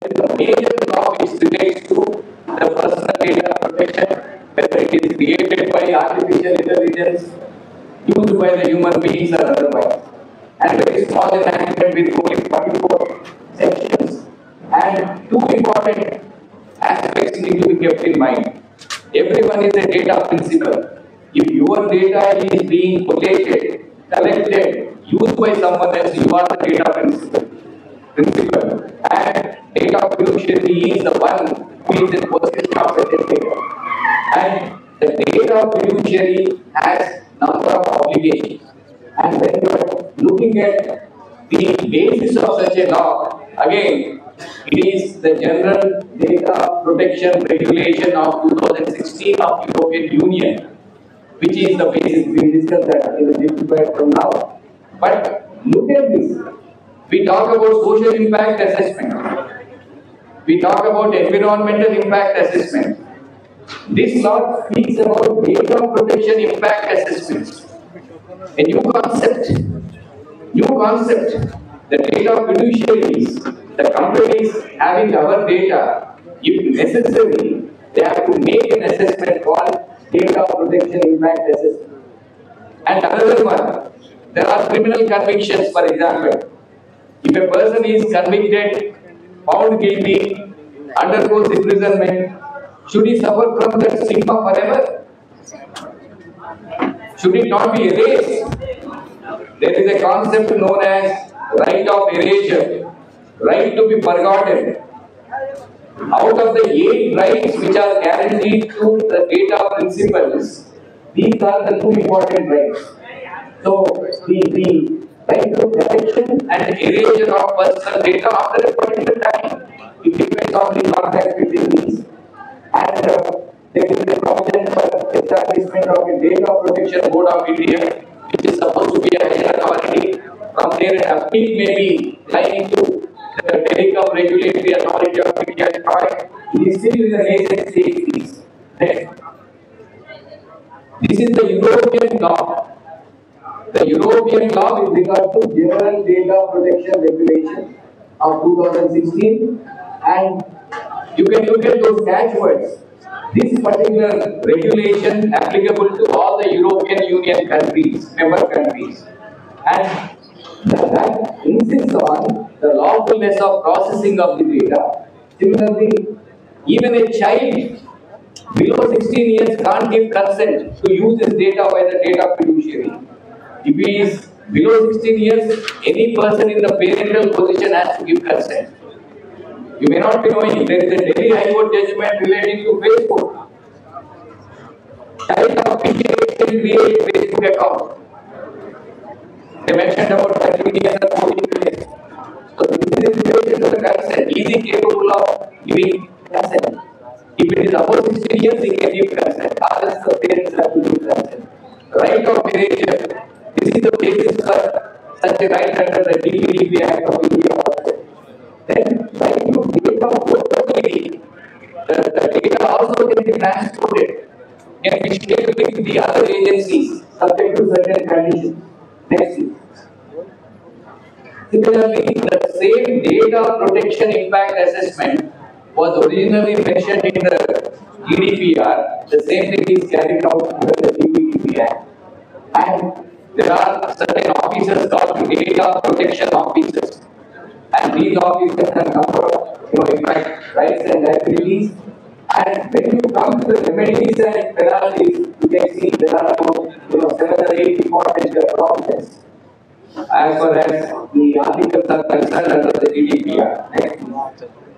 the major which relates to the personal data protection, whether it is created by artificial intelligence, used by the human beings or otherwise. And very small enactment with only 44 sections. And two important aspects need to be kept in mind. Everyone is a data principal. If your data is being collated, collected, used by someone else, you are the data principal. And data fiduciary is the one who is in possession of certain data. And the data of fiduciary has number of obligations. And when you are looking at the basis of such a law, again, it is the General Data Protection Regulation of 2016 of the European Union, which is the basis. We discussed that in a little from now. But look at this. We talk about social impact assessment. We talk about environmental impact assessment. This law speaks about data protection impact assessments. A new concept. New concept. The data fiduciaries, the companies having our data, if necessary, they have to make an assessment called data protection impact assessment. And another one, there are criminal convictions, for example. If a person is convicted, found guilty, undergoes imprisonment, should he suffer from that stigma forever? Should it not be erased? There is a concept known as right of erasure, right to be forgotten. Out of the eight rights which are guaranteed to the data principles, these are the two important rights. So, the, the right to protection and erasure of personal data after a particular time, it depends on the contact between these. And uh, there is a provision for establishment of a data protection board of India, which is supposed to be a higher authority. From there, an appeal may be lying to the telecom regulatory authority of India. It is still in the nascent stage. This is the European law. The European law with regard to General Data Protection Regulation of 2016 and you can look at those catchwords. This particular regulation applicable to all the European Union countries, member countries. And that insists on the lawfulness of processing of the data. Similarly, even a child below 16 years can't give consent to use his data by the data fiduciary. If he is below 16 years, any person in the parental position has to give consent. You may not be knowing, there is a Delhi High Court judgment relating to Facebook. Child of 15 years can create Facebook account. They mentioned about 13 years and 14 years. So this is related to the consent. Is he capable of giving consent? If it is above 16 years, he can give consent. Others, the parents have to give consent. Right of erasure. This is the basis for such a right under the DPDP Act of India. Then, right to data portability. The, the data also can be transported, can be shared with the other agencies subject to certain conditions. Next. Similarly, the same data protection impact assessment was originally mentioned in the GDPR. The same thing is carried out under the Act. And there are certain officers called data protection officers. And these officers have number of, you know, impact rights and liabilities. And when you come to the remedies and penalties, you can see there are about, you know, seven or eight important provisions as far as the articles are concerned under the GDPR.